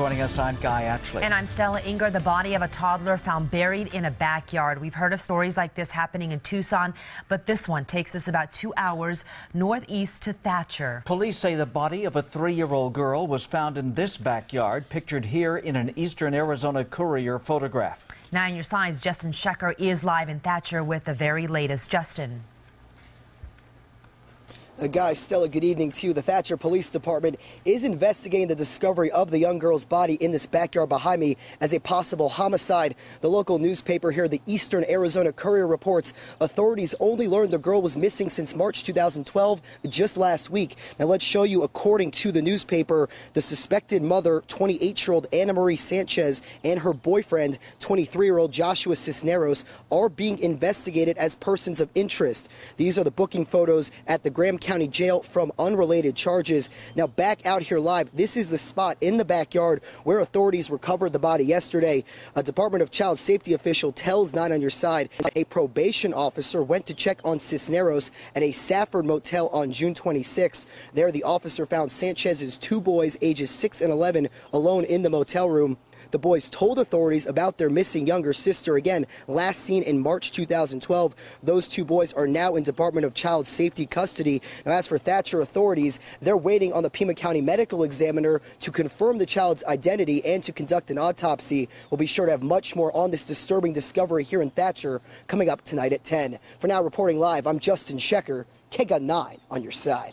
Joining us, I'm Guy Atchley. And I'm Stella Inger. The body of a toddler found buried in a backyard. We've heard of stories like this happening in Tucson, but this one takes us about two hours northeast to Thatcher. Police say the body of a three-year-old girl was found in this backyard, pictured here in an eastern Arizona Courier photograph. Nine Your Signs, Justin Schecker is live in Thatcher with the very latest. Justin. Uh, guys, Stella, good evening to you. The Thatcher Police Department is investigating the discovery of the young girl's body in this backyard behind me as a possible homicide. The local newspaper here, the Eastern Arizona Courier, reports authorities only learned the girl was missing since March 2012, just last week. Now, let's show you, according to the newspaper, the suspected mother, 28 year old Anna Marie Sanchez, and her boyfriend, 23 year old Joshua Cisneros, are being investigated as persons of interest. These are the booking photos at the Graham County Jail from unrelated charges. Now, back out here live, this is the spot in the backyard where authorities recovered the body yesterday. A Department of Child Safety official tells Nine on Your Side a probation officer went to check on Cisneros at a Safford motel on June 26. There, the officer found Sanchez's two boys, ages 6 and 11, alone in the motel room. The boys told authorities about their missing younger sister again, last seen in March 2012. Those two boys are now in Department of Child Safety custody. Now, as for Thatcher authorities, they're waiting on the Pima County medical examiner to confirm the child's identity and to conduct an autopsy. We'll be sure to have much more on this disturbing discovery here in Thatcher coming up tonight at 10. For now, reporting live, I'm Justin Schecker, KGUN 9 on your side.